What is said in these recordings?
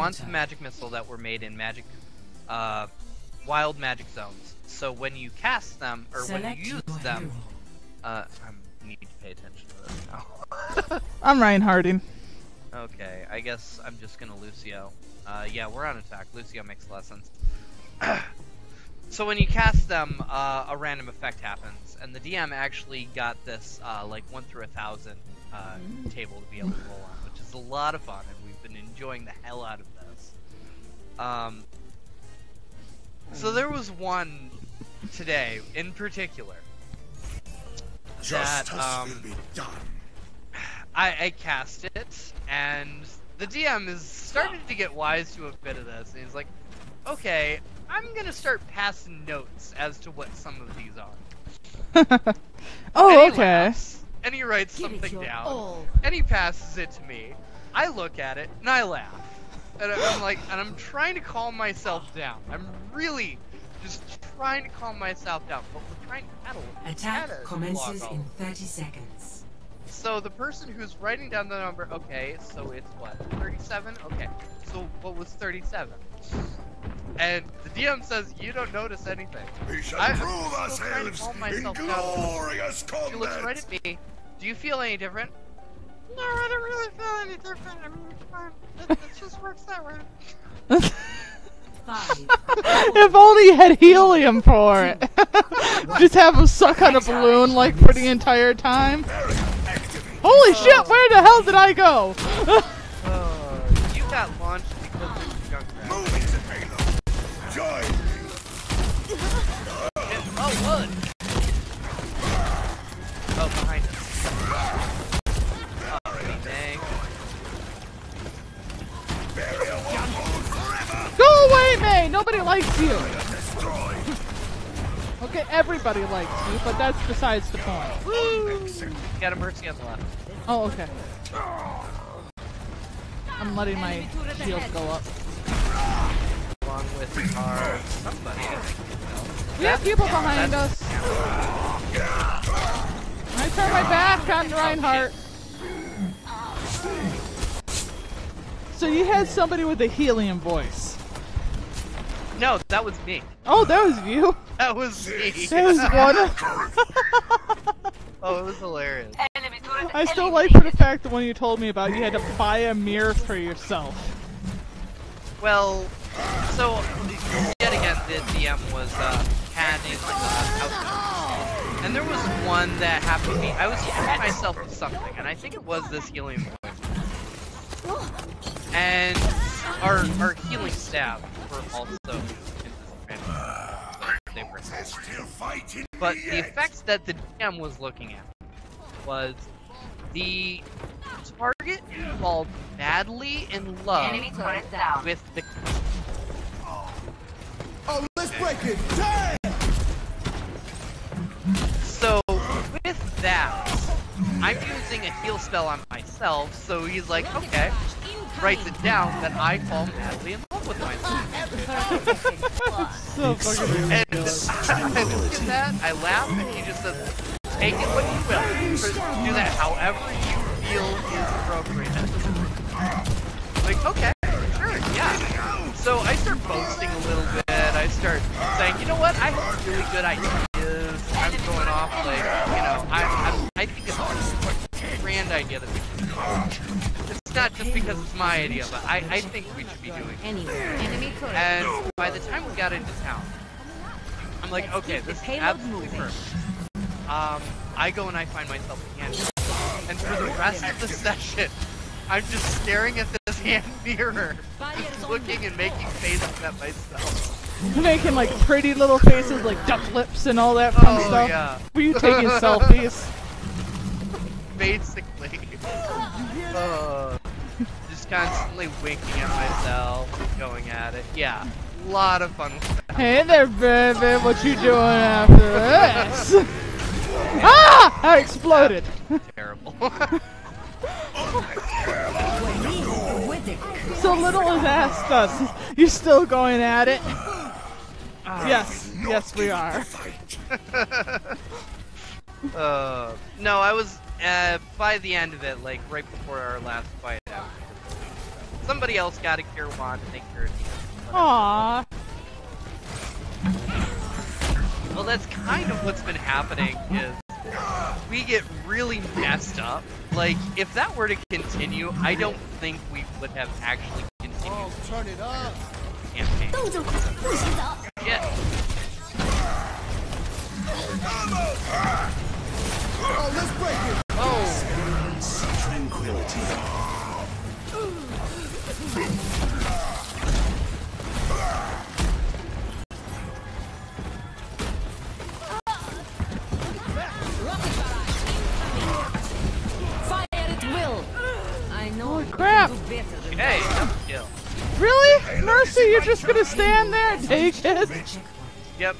quantum magic missile that were made in magic, uh, wild magic zones. So when you cast them or when you use them, uh, I need to pay attention to this now. I'm Ryan Harding. okay, I guess I'm just gonna Lucio. Uh, yeah, we're on attack. Lucio makes lessons. so when you cast them, uh, a random effect happens, and the DM actually got this uh, like one through a thousand uh, table to be able to roll on, which is a lot of fun, and we've been enjoying the hell out of this. Um, so there was one today in particular that um, be done. I, I cast it, and the DM is starting to get wise to a bit of this. And he's like, okay, I'm gonna start passing notes as to what some of these are. oh, and okay. laughs, and he writes Give something down, all. and he passes it to me. I look at it, and I laugh. And I'm like, and I'm trying to calm myself down. I'm really just trying to calm myself down. But we're trying to battle. Attack commences in 30 seconds. So the person who's writing down the number, okay, so it's what, 37? Okay, so what was 37? And the DM says you don't notice anything. We shall I- I'm prove still trying to ourselves calm in myself down. glorious She looks right at me. Do you feel any different? No, I don't really feel any different. I mean, it's. It, it just works that way. If only you had helium for it. Just have him suck on a balloon like for the entire time. Activate. Holy shit, where the hell did I go? Uh, you got launched because of Junkrat. Moving to payload. Join me. Oh, wood! Oh, behind us. Oh, dang. Barrier won't hold forever. Go away, Mei! Nobody likes you! Destroyed. Okay, everybody likes you, but that's besides the point. Woo! Got a mercy on the left. Oh, okay. I'm letting my shield go up. Along with our somebody, We have people behind us. I turn my back on oh, Reinhardt. So you had somebody with a helium voice. No, that was me. Oh, that was you. That was me. That was one. oh, it was hilarious. I still like for the fact that when you told me about it, you had to buy a mirror for yourself. Well, so yet again, the DM was uh, had in like a house, and there was one that happened to me. I was healing myself with something, and I think it was this healing voice. And our our healing staff were also in this training. They were. Still fighting But the yet. effects that the DM was looking at was the target fall madly in love with the oh. oh, let's break it. Damn. So with that, I'm using a heal spell on myself. So he's like, okay, writes it down that I fall madly in love with myself. So fucking And at that, I laugh, and he just says, take it what you will. Do that however you feel is appropriate. Like, okay, sure, yeah. So I start boasting a little bit. I start saying, you know what, I have really good ideas. I'm going off, like, you know, I, I, I think it's a grand idea that we not just because it's my idea, but I, I think we should be doing it. Anywhere. And by the time we got into town, I'm like, okay, this is absolutely perfect. Um, I go and I find myself a hand. mirror. And for the rest of the session, I'm just staring at this hand mirror, looking and making faces at myself. Making like pretty little faces, like duck lips and all that fun Oh, stuff. yeah. Were you taking selfies? Basically. Uh, just constantly winking at myself, going at it. Yeah, a lot of fun. Hey there, baby, what you doing after this? ah! I exploded. Terrible. So little has asked us, You're still going at it? Yes, yes we are. Uh, no, I was uh, by the end of it, like right before our last fight. Somebody else got a cure wand and they cured me. Aww. Well, that's kind of what's been happening is we get really messed up. Like, if that were to continue, I don't think we would have actually continued. Oh, turn it up! Campaign. Yeah. Oh, let's break it! Oh! Tranquility you're just gonna stand there and take it? Yep.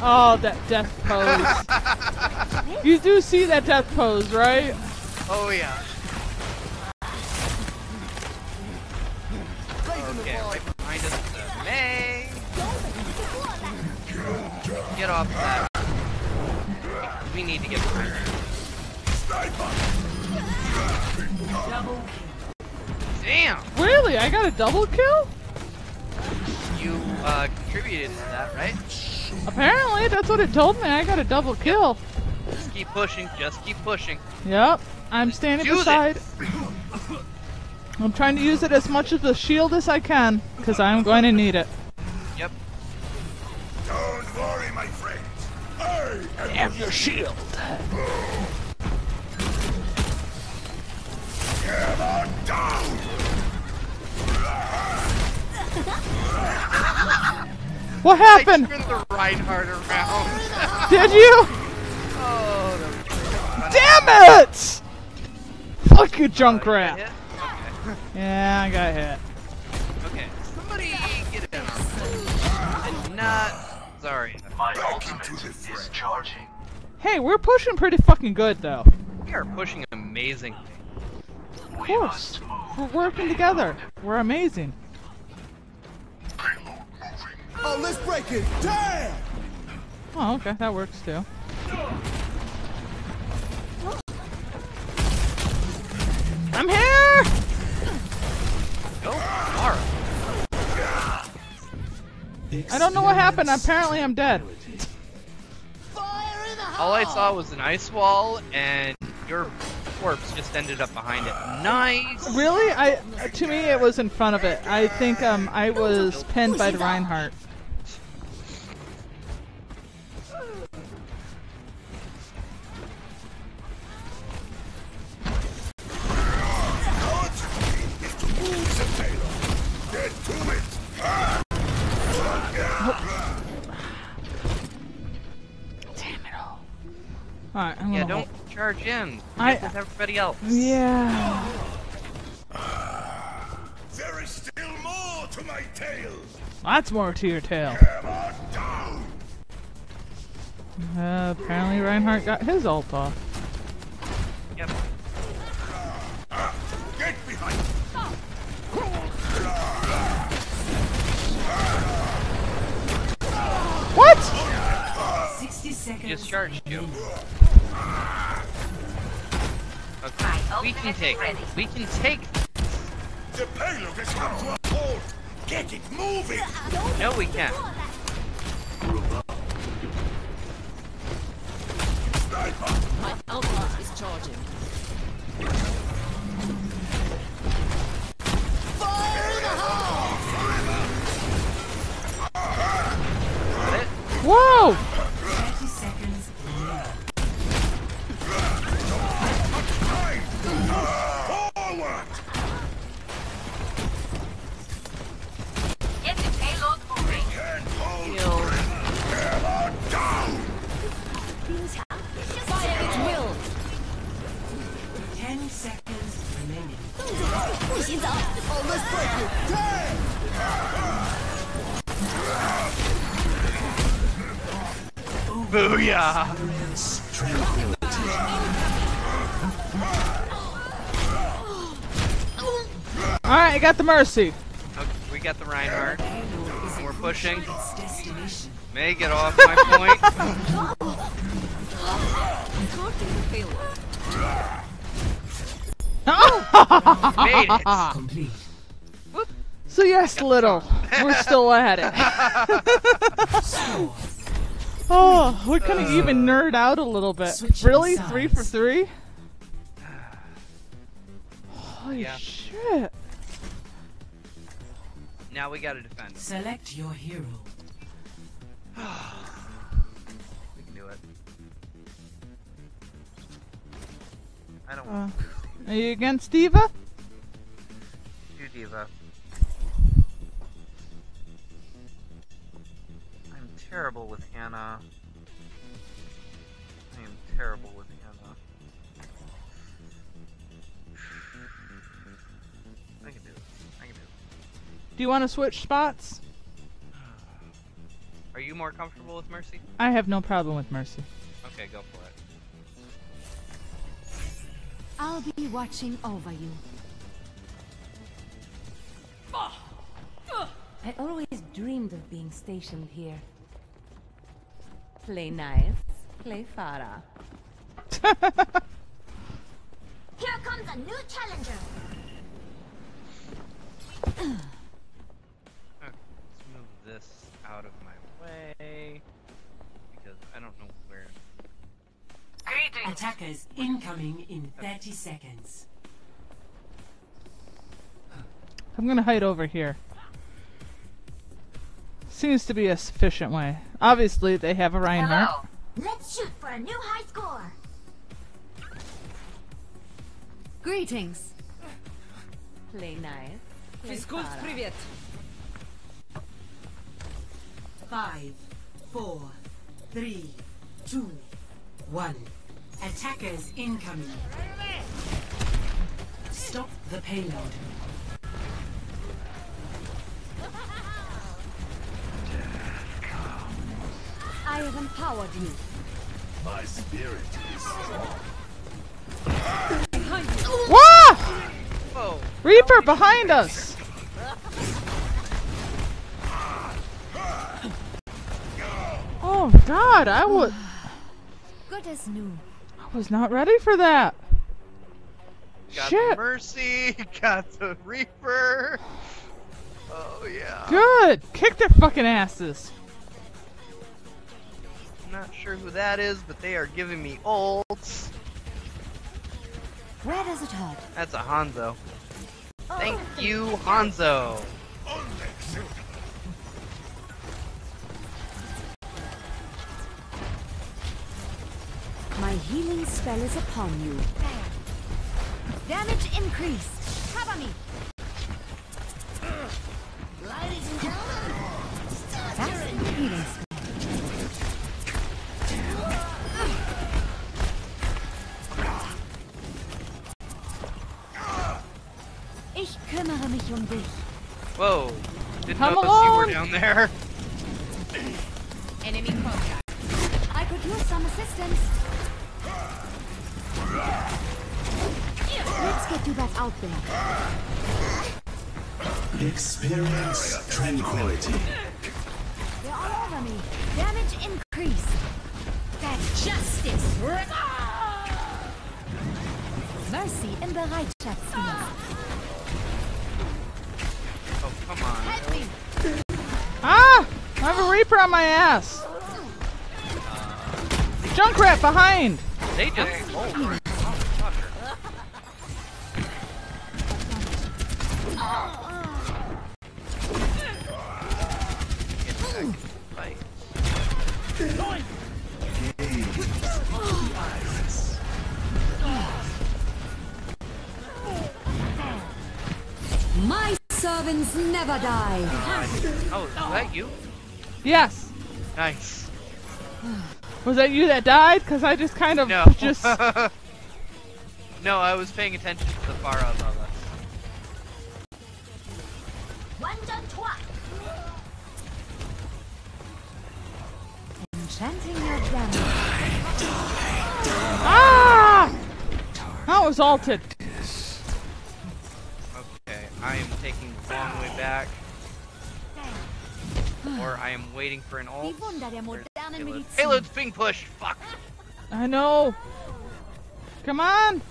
Oh, that death pose. you do see that death pose, right? Oh, yeah. Get off that. We need to get behind her. Damn! Really? I got a double kill? You uh, contributed to that, right? Apparently, that's what it told me. I got a double kill. Just keep pushing. Just keep pushing. Yep. I'm standing Do beside. I'm trying to use it as much of a shield as I can, because I'm going to need it. Yep. Don't worry, my friend. I am Damn your shield. down. What I happened? turned the Reinhardt around. Did you? oh, that Damn it! Fuck you, Junkrat. hit? Yeah, I got hit. Sorry. Hey, we're pushing pretty fucking good, though. We are pushing amazing. Of course. We're working together. We're amazing. Oh, let's break it. Damn. Oh, okay. That works, too. I don't know what happened. Apparently, I'm dead. All I saw was an ice wall, and your corpse just ended up behind it. Nice. Really? I to me it was in front of it. I think um I was pinned by the Reinhardt. Alright, I'm Yeah, gonna don't charge in. I- Get with everybody else. Yeah. There is still more to my tale. Lots more to your tail. Come on down. Uh, apparently Reinhardt got his ult off. Yep. Get behind. What? 60 seconds. Just charged you. We can take. We can take. The payload has come to a halt. Get it moving. No, we can't. My ultimate is charging. 行走。Unless. Booyah! Alright, I got the Mercy. Okay, we got the Reinhardt. We're pushing. Mei, get off my point. Targeting. Made it. Complete. so yes, little. We're still at it. Score. oh, we couldn't even nerd out a little bit. Switching Really? Three for three? Holy Yeah. shit. Now we gotta defend. Select your hero. We can do it. I don't Uh, are you against D.Va? do D.Va. I'm terrible with Ana. I am terrible with Ana. I can do it. I can do it. Do you want to switch spots? Are you more comfortable with Mercy? I have no problem with Mercy. Okay, go for it. I'll be watching over you. I always dreamed of being stationed here. Play nice, play Pharah. Here comes a new challenger. Attackers incoming in 30 seconds. I'm gonna hide over here. Seems to be a sufficient way. Obviously, they have a Reinhardt. Let's shoot for a new high score. Greetings. Play nice, play Pharah. Five, four, three, two, one. Attackers incoming. Stop the payload. I have empowered you. My spirit is strong. Wah! Whoa! Reaper behind us! Oh god, I would. Good as new. I was not ready for that. Got Shit. the Mercy, got the Reaper. Oh yeah. Good. Kick their fucking asses. I'm not sure who that is, but they are giving me ults. Where does it hurt? That's a Hanzo. Oh. Thank you, Hanzo. Oh, My healing spell is upon you. Damage increased. Cover me. Ladies and gentlemen, That's the healing spell. Ich kümmere mich um dich. Whoa. Didn't Come know you were down there. Enemy contact. I could use some assistance. Get you back out there. Experience tranquility. They're all over me. Damage increased. That justice. Mercy im Bereitschaftsdienst. Oh, come on. Help me. Ah! I have a Reaper on my ass. Junkrat behind. They just back in. My servants never die. Oh, is that you? Yes. Nice. Was that you that died? Because I just kind of No. just. no, I was paying attention to the far above us. Enchanting your damage. Ah! That was alted. Okay, I am taking the long way back. Or I am waiting for an Die ult. Wunder der Where's Payload? Payload's being pushed! Fuck! I know. Come on.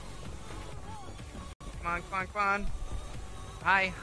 come on, come on, come on. Hi, hi.